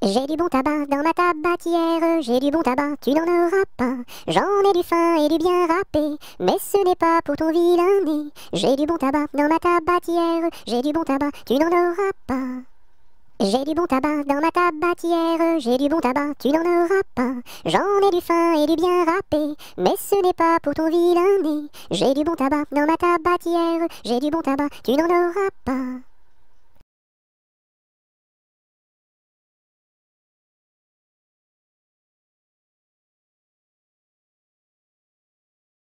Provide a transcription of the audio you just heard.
J'ai du bon tabac dans ma tabatière, j'ai du bon tabac, tu n'en auras pas. J'en ai du fin et du bien râpé, mais ce n'est pas pour ton vilain nez. J'ai du bon tabac dans ma tabatière, j'ai du bon tabac, tu n'en auras pas. J'ai du bon tabac dans ma tabatière, j'ai du bon tabac, tu n'en auras pas. J'en ai du fin et du bien râpé, mais ce n'est pas pour ton vilain nez. J'ai du bon tabac dans ma tabatière, j'ai du bon tabac, tu n'en auras pas.